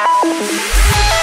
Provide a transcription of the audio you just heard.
Música